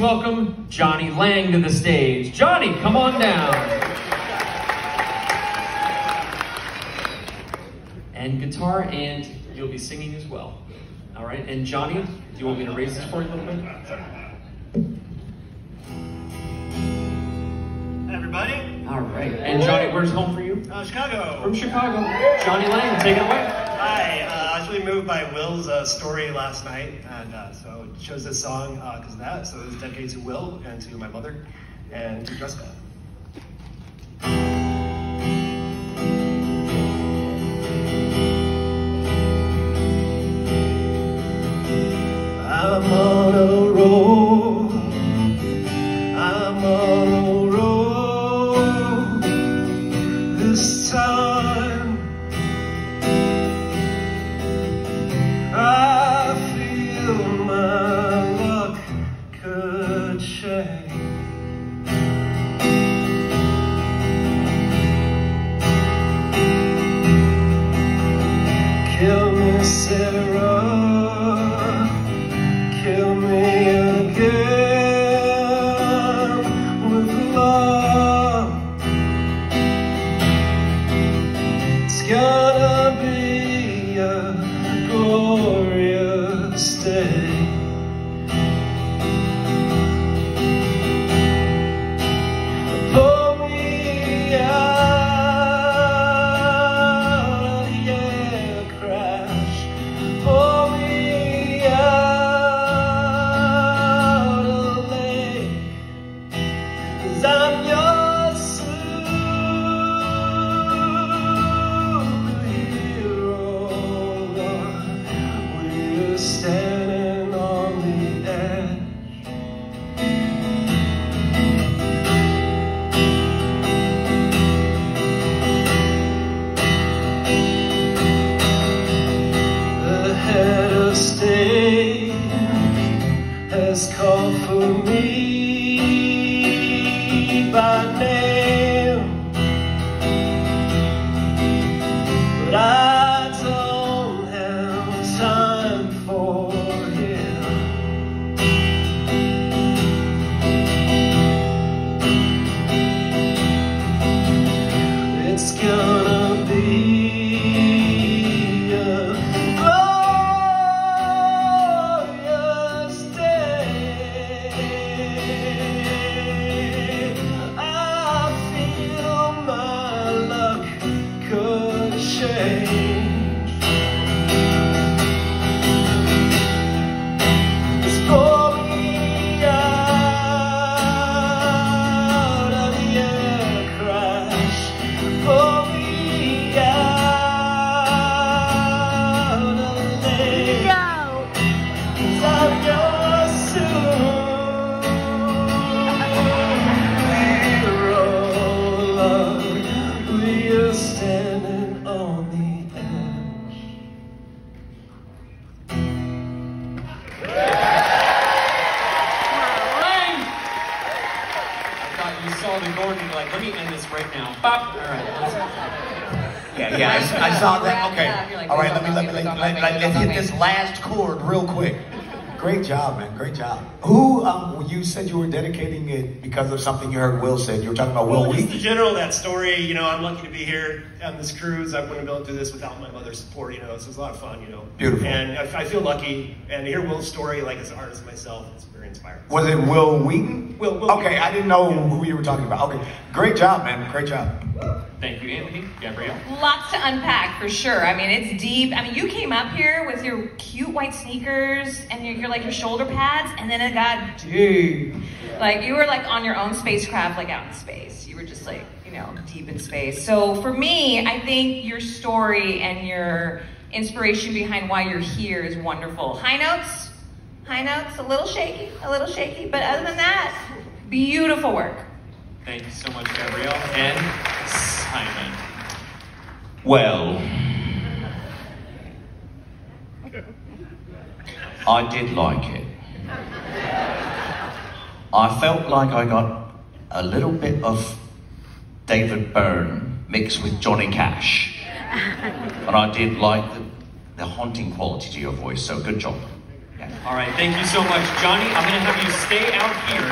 Welcome Johnny Lange to the stage. Johnny, come on down. And guitar, and you'll be singing as well. All right, and Johnny, do you want me to raise this for you a little bit? everybody. All right, and Johnny, where's home for you? Uh, Chicago. From Chicago. Johnny Lange, take it away. Hi. Uh, really moved by Will's uh, story last night, and uh, so chose this song because of that. So it was dedicated to Will and to my mother and to Jessica. I'm could. Kill me, Sarah. By name, could let me end this right now. Bop. All right, let's Yeah, yeah, I, I saw that. Okay. Yeah, you're like, All right, let me let me help me, let, please let, don't let, help me, let's please hit this last chord real quick. Great job, man. Great job. Who um you said you were dedicating it because of something you heard Will said. You were talking about Will Well, just the general of that story, you know, I'm lucky to be here on this cruise. I wouldn't have been able to do this without my mother's support, you know, so it was a lot of fun, you know. Beautiful. And I, I feel lucky, and to hear Will's story, like as an artist myself, it's very inspiring. Was it Wil Wheaton? Will- Will okay, Wheaton. I didn't know Yeah. who you were talking about. Okay, great job, man. Great job. Thank you, Anthony. Gabrielle. Lots to unpack for sure. I mean, it's deep. I mean, you came up here with your cute white sneakers and your, your like your shoulder pads, and then it got deep. Like you were like on your own spacecraft, like out in space. You were just like you know deep in space. So for me, I think your story and your inspiration behind why you're here is wonderful. High notes, high notes, a little shaky, a little shaky, but other than that, beautiful work. Thank you so much, Gabrielle. And Well, I did like it. I felt like I got a little bit of David Byrne mixed with Johnny Cash. And I did like the, the haunting quality to your voice, so good job. Yeah. All right, thank you so much. Johnny, I'm going to have you stay out here.